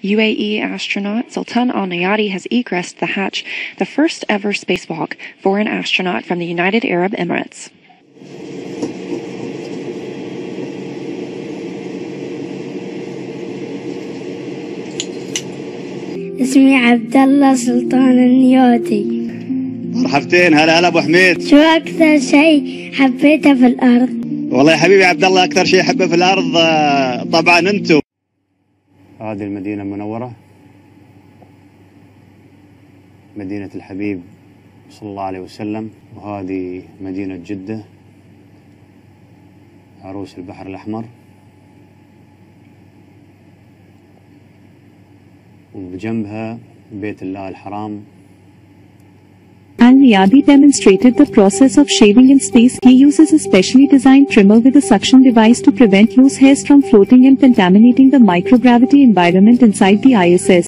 UAE astronaut Sultan Al Neyadi has egressed the hatch, the first ever spacewalk for an astronaut from the United Arab Emirates. اسمي عبد الله سلطان النيوتي مرحبتين هلا هلا ابو حميد شو اكثر شيء حبيته في الارض والله يا حبيبي عبد الله اكثر شيء احبه في الارض طبعا انتم هذه المدينة المنورة. مدينة الحبيب صلى الله عليه وسلم وهذه مدينة جدة عروس البحر الأحمر. وبجنبها بيت الله الحرام Al Neyadi demonstrated the process of shaving in space. He uses a specially designed trimmer with a suction device to prevent loose hairs from floating and contaminating the microgravity environment inside the ISS.